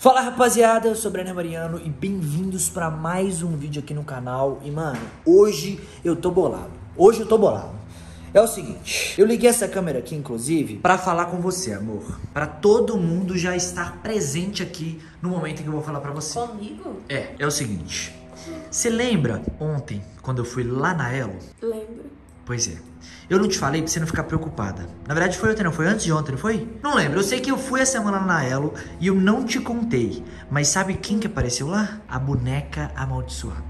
Fala rapaziada, eu sou o Brenner Mariano e bem-vindos pra mais um vídeo aqui no canal. E mano, hoje eu tô bolado. Hoje eu tô bolado. É o seguinte, eu liguei essa câmera aqui, inclusive, pra falar com você, amor. Pra todo mundo já estar presente aqui no momento em que eu vou falar pra você. Comigo? É, é o seguinte. Você lembra ontem, quando eu fui lá na Elo? Lembro. Pois é. Eu não te falei pra você não ficar preocupada. Na verdade foi ontem, não foi antes de ontem, não foi? Não lembro. Eu sei que eu fui a semana na Elo e eu não te contei. Mas sabe quem que apareceu lá? A boneca amaldiçoada.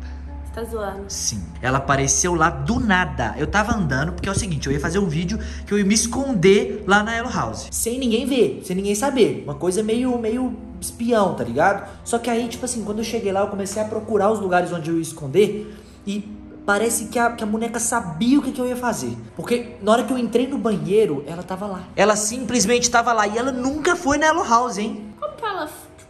Você tá zoando. Sim. Ela apareceu lá do nada. Eu tava andando, porque é o seguinte, eu ia fazer um vídeo que eu ia me esconder lá na Elo House. Sem ninguém ver, sem ninguém saber. Uma coisa meio, meio espião, tá ligado? Só que aí, tipo assim, quando eu cheguei lá, eu comecei a procurar os lugares onde eu ia esconder e parece que a, que a boneca sabia o que, que eu ia fazer. Porque na hora que eu entrei no banheiro, ela tava lá. Ela simplesmente tava lá e ela nunca foi na Elo House, hein?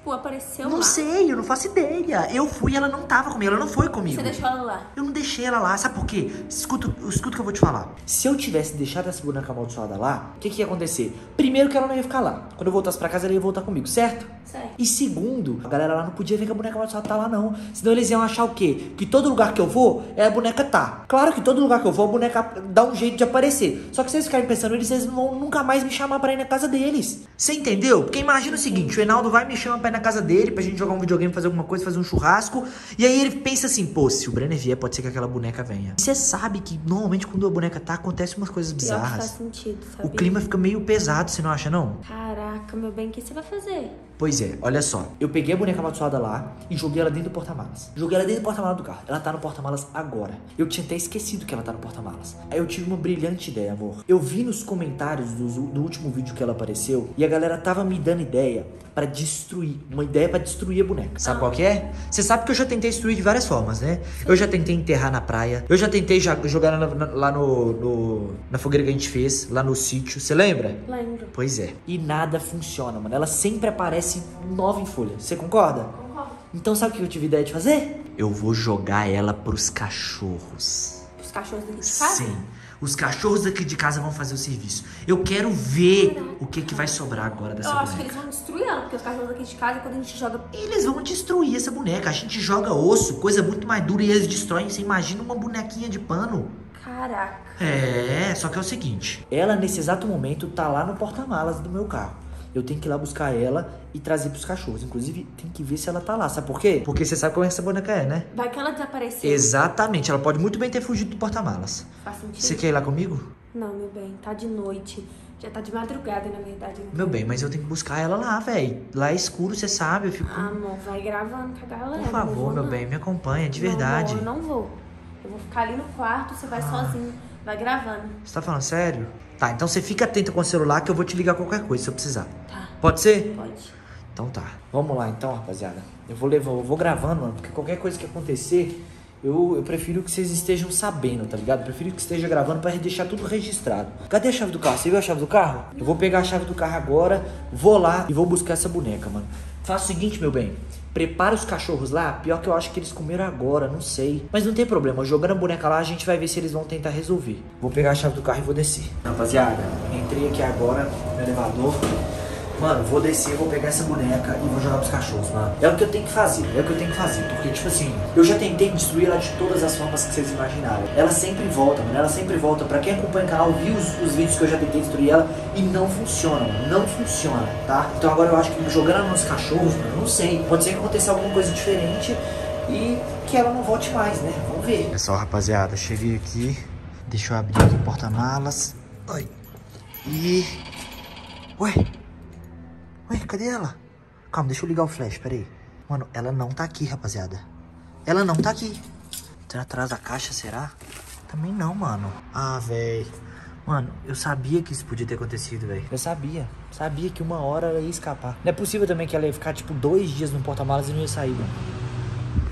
Tipo, apareceu Não lá? sei, eu não faço ideia. Eu fui e ela não tava comigo, ela não foi comigo. Você deixou ela lá? Eu não deixei ela lá, sabe por quê? Escuta, escuta o que eu vou te falar. Se eu tivesse deixado essa boneca amaldiçoada lá, o que, que ia acontecer? Primeiro que ela não ia ficar lá. Quando eu voltasse pra casa, ela ia voltar comigo, certo? Certo. E segundo, a galera lá não podia ver que a boneca amaldiçoada tá lá, não. Senão eles iam achar o quê? Que todo lugar que eu vou, é a boneca tá. Claro que todo lugar que eu vou, a boneca dá um jeito de aparecer. Só que se eles ficarem pensando nisso, eles não vão nunca mais me chamar pra ir na casa deles. Você entendeu? Porque imagina o seguinte, o Reinaldo vai me chamar pra ir na casa dele, pra gente jogar um videogame, fazer alguma coisa, fazer um churrasco. E aí ele pensa assim, pô, se o Brenner vier, pode ser que aquela boneca venha. Você sabe que normalmente quando a boneca tá, acontece umas coisas Pior que faz bizarras. sentido, O sabe? clima fica meio pesado, você não acha, não? Caraca, meu bem, o que você vai fazer? Pois é, olha só. Eu peguei a boneca amaldiçoada lá e joguei ela dentro do porta-malas. Joguei ela dentro do porta-malas do carro. Ela tá no porta-malas agora. Eu tinha até esquecido que ela tá no porta-malas. Aí eu tive uma brilhante ideia, amor. Eu vi nos comentários do, do último vídeo que ela apareceu e a galera tava me dando ideia pra destruir. Uma ideia pra destruir a boneca. Sabe qual que é? Você sabe que eu já tentei destruir de várias formas, né? Eu já tentei enterrar na praia. Eu já tentei jogar na- na- lá no, no- na fogueira que a gente fez, lá no sítio. Você lembra? Lembro. Pois é. E nada funciona, mano. Ela sempre aparece nova em folha. Você concorda? Concordo. Então sabe o que eu tive ideia de fazer? Eu vou jogar ela pros cachorros. Os cachorros daqui de casa? Sim. Os cachorros daqui de casa vão fazer o serviço. Eu quero ver o que, que vai sobrar agora dessa Eu acho que boneca. eles vão destruir ela, porque os cachorros daqui de casa, quando a gente joga... Eles vão destruir essa boneca. A gente joga osso, coisa muito mais dura, e eles destroem. Você imagina uma bonequinha de pano. Caraca. É, só que é o seguinte. Ela, nesse exato momento, tá lá no porta-malas do meu carro. Eu tenho que ir lá buscar ela e trazer pros cachorros. Inclusive, tem que ver se ela tá lá. Sabe por quê? Porque você sabe como essa boneca é, né? Vai que ela desapareceu. Exatamente. Ela pode muito bem ter fugido do porta-malas. Faz sentido? Você quer ir lá comigo? Não, meu bem, tá de noite. Já tá de madrugada, na verdade. Meu bem, mas eu tenho que buscar ela lá, velho. Lá é escuro, você sabe. Eu fico... Amor, vai gravando com a galera. Por favor, vou, meu não. bem, me acompanha, de Não, verdade. eu não vou. Eu vou ficar ali no quarto, você vai sozinho. Vai gravando. Você tá falando sério? Tá, então você fica atento com o celular que eu vou te ligar qualquer coisa se eu precisar. Tá, Pode ser? pode. Então tá. Vamos lá então, rapaziada. Eu vou levar, eu vou gravando, mano, porque qualquer coisa que acontecer, eu, eu prefiro que vocês estejam sabendo, tá ligado? Eu prefiro que esteja gravando pra deixar tudo registrado. Cadê a chave do carro? Você viu a chave do carro? Eu vou pegar a chave do carro agora, vou lá e vou buscar essa boneca, mano. Faça o seguinte, meu bem. Prepara os cachorros lá. Pior que eu acho que eles comeram agora, não sei. Mas não tem problema. Jogando a boneca lá, a gente vai ver se eles vão tentar resolver. Vou pegar a chave do carro e vou descer. Rapaziada, entrei aqui agora no elevador. Mano, vou descer, vou pegar essa boneca e vou jogar pros cachorros, mano. É o que eu tenho que fazer, é o que eu tenho que fazer. Porque, tipo assim, eu já tentei destruir ela de todas as formas que vocês imaginaram. Ela sempre volta, mano. Ela sempre volta. Pra quem acompanha o canal, viu os, os vídeos que eu já tentei destruir ela e não funciona, mano. Não funciona, tá? Então agora eu acho que jogando ela nos cachorros, mano, não sei. Pode ser que aconteça alguma coisa diferente e que ela não volte mais, né? Vamos ver. Pessoal, rapaziada, cheguei aqui. Deixa eu abrir aqui o porta-malas. Oi. E. Ué? Ué, cadê ela? Calma, deixa eu ligar o flash, peraí. Mano, ela não tá aqui, rapaziada. Ela não tá aqui. Tá atrás da caixa, será? Também não, mano. Ah, véi. Mano, eu sabia que isso podia ter acontecido, velho. Eu sabia. Sabia que uma hora ela ia escapar. Não é possível também que ela ia ficar, tipo, dois dias no porta-malas e não ia sair, mano.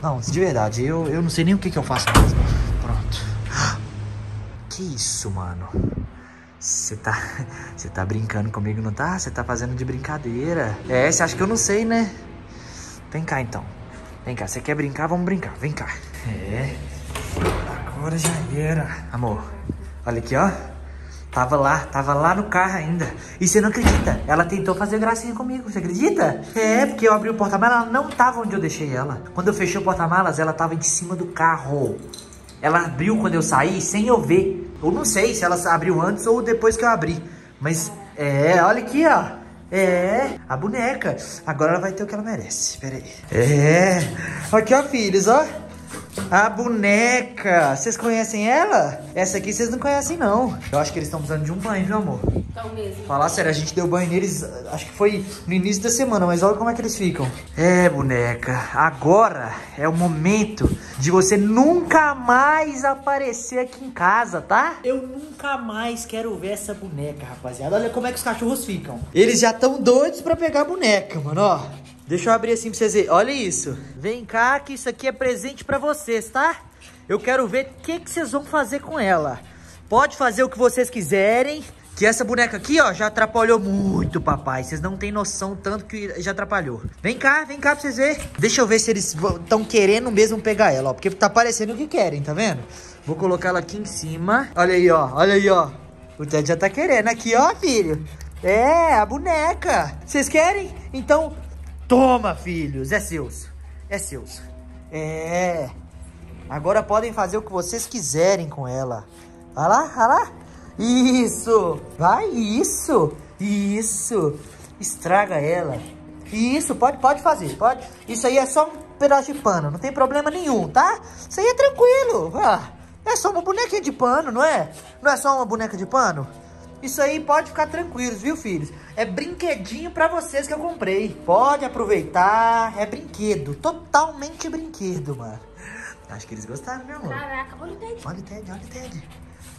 Não, de verdade, eu, eu não sei nem o que, que eu faço mesmo. Pronto. Que isso, mano? Você tá. Você tá brincando comigo, não tá? Você tá fazendo de brincadeira. É, você acha que eu não sei, né? Vem cá então. Vem cá, você quer brincar? Vamos brincar. Vem cá. É. Agora já era. Amor, olha aqui, ó. Tava lá, tava lá no carro ainda. E você não acredita? Ela tentou fazer gracinha comigo, você acredita? É, porque eu abri o porta-malas, ela não tava onde eu deixei ela. Quando eu fechei o porta-malas, ela tava em cima do carro. Ela abriu quando eu saí, sem eu ver. Eu não sei se ela abriu antes ou depois que eu abri. Mas, é, olha aqui, ó. É, a boneca. Agora ela vai ter o que ela merece. Pera aí. É. Aqui, ó, filhos, ó. A boneca. Vocês conhecem ela? Essa aqui vocês não conhecem, não. Eu acho que eles estão precisando de um banho, viu, amor? Então mesmo. Falar sério, a gente deu banho neles, acho que foi no início da semana, mas olha como é que eles ficam. É, boneca, agora é o momento de você nunca mais aparecer aqui em casa, tá? Eu nunca mais quero ver essa boneca, rapaziada. Olha como é que os cachorros ficam. Eles já estão doidos pra pegar a boneca, mano, ó. Deixa eu abrir assim pra vocês verem. Olha isso. Vem cá que isso aqui é presente pra vocês, tá? Eu quero ver o que, que vocês vão fazer com ela. Pode fazer o que vocês quiserem. Que essa boneca aqui, ó, já atrapalhou muito, papai. Vocês não têm noção tanto que já atrapalhou. Vem cá, vem cá pra vocês verem. Deixa eu ver se eles estão querendo mesmo pegar ela, ó. Porque tá parecendo que querem, tá vendo? Vou colocar ela aqui em cima. Olha aí, ó. Olha aí, ó. O Ted já tá querendo. Aqui, ó, filho. É, a boneca. Vocês querem? Então, toma, filhos. É seus. É seus. É. Agora podem fazer o que vocês quiserem com ela. Vai lá, vai lá. Isso. Vai, isso. Isso. Estraga ela. Isso, pode, pode fazer, pode. Isso aí é só um pedaço de pano, não tem problema nenhum, tá? Isso aí é tranquilo. Ah, é só uma bonequinha de pano, não é? Não é só uma boneca de pano? Isso aí pode ficar tranquilos, viu, filhos? É brinquedinho pra vocês que eu comprei. Pode aproveitar, é brinquedo. Totalmente brinquedo, mano. Acho que eles gostaram, meu amor. Caraca, olha o Ted. Olha o Ted, olha o Ted.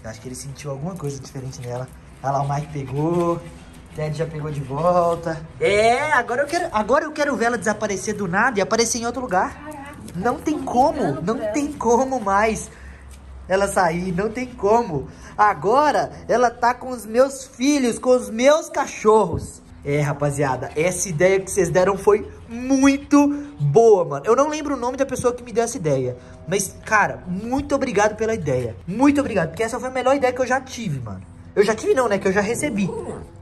Eu acho que ele sentiu alguma coisa diferente nela. Olha lá, o Mike pegou. O Ted já pegou de volta. É, agora eu quero, agora eu quero ver ela desaparecer do nada e aparecer em outro lugar. Caraca. Não tem como, não tem como mais ela sair, não tem como. Agora ela tá com os meus filhos, com os meus cachorros. É, rapaziada, essa ideia que vocês deram foi muito boa, mano. Eu não lembro o nome da pessoa que me deu essa ideia. Mas, cara, muito obrigado pela ideia. Muito obrigado, porque essa foi a melhor ideia que eu já tive, mano. Eu já tive não, né? Que eu já recebi.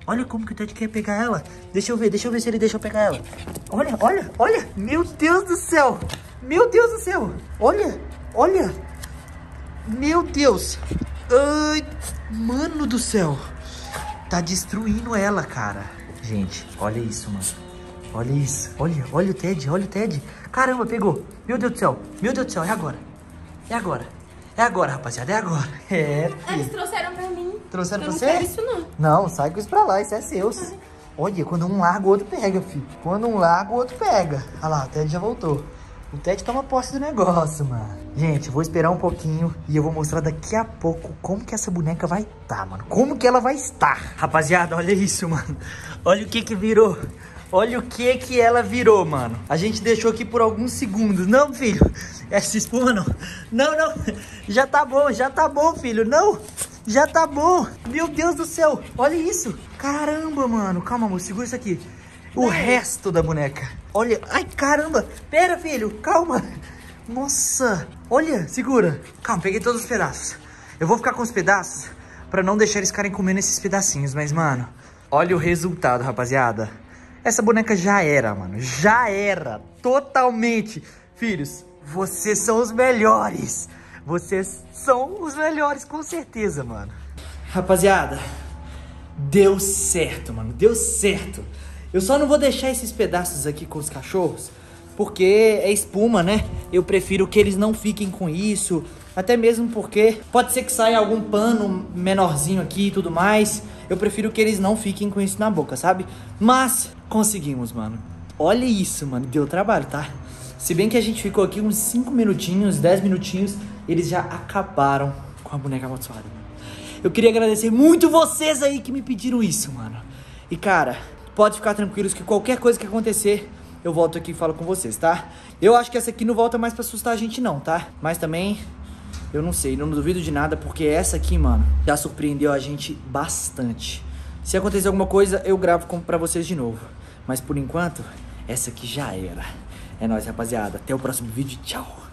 Olha como que o Ted quer pegar ela. Deixa eu ver, deixa eu ver se ele deixa eu pegar ela. Olha, olha, olha. Meu Deus do céu. Meu Deus do céu. Olha, olha. Meu Deus. Ai, mano do céu. Tá destruindo ela, cara. Gente, olha isso, mano. Olha isso. Olha, olha o Ted, olha o Ted. Caramba, pegou. Meu Deus do céu. Meu Deus do céu, é agora. É agora. É agora, rapaziada, é agora. É, Eles filho. trouxeram pra mim. Trouxeram eu pra não você? quero isso, não. Não, sai com isso pra lá, isso é seu. Olha, quando um larga, o outro pega, filho. Quando um larga, o outro pega. Olha lá, o Ted já voltou. O Ted toma posse do negócio, mano. Gente, vou esperar um pouquinho e eu vou mostrar daqui a pouco como que essa boneca vai estar, mano. Como que ela vai estar. Rapaziada, olha isso, mano. Olha o que que virou. Olha o que que ela virou, mano. A gente deixou aqui por alguns segundos. Não, filho. Essa espuma não. Não, não. Já tá bom, já tá bom, filho. Não. Já tá bom. Meu Deus do céu. Olha isso. Caramba, mano. Calma, amor. Segura isso aqui. O resto da boneca. Olha. Ai, caramba. Pera, filho. Calma. Nossa. Olha, segura. Calma, peguei todos os pedaços. Eu vou ficar com os pedaços pra não deixar eles ficarem comendo esses pedacinhos. Mas, mano, olha o resultado, rapaziada. Essa boneca já era, mano. Já era. Totalmente. Filhos, vocês são os melhores. Vocês são os melhores, com certeza, mano. Rapaziada, deu certo, mano. Deu certo. Eu só não vou deixar esses pedaços aqui com os cachorros, porque é espuma, né? Eu prefiro que eles não fiquem com isso. Até mesmo porque pode ser que saia algum pano menorzinho aqui e tudo mais. Eu prefiro que eles não fiquem com isso na boca, sabe? Mas conseguimos, mano. Olha isso, mano. Deu trabalho, tá? Se bem que a gente ficou aqui uns 5 minutinhos, 10 minutinhos, eles já acabaram com a boneca amaldiçoada. Eu queria agradecer muito vocês aí que me pediram isso, mano. E cara, pode ficar tranquilos que qualquer coisa que acontecer, eu volto aqui e falo com vocês, tá? Eu acho que essa aqui não volta mais pra assustar a gente não, tá? Mas também, eu não sei, não duvido de nada, porque essa aqui, mano, já surpreendeu a gente bastante. Se acontecer alguma coisa, eu gravo pra vocês de novo. Mas por enquanto, essa aqui já era. É nóis, rapaziada. Até o próximo vídeo. Tchau.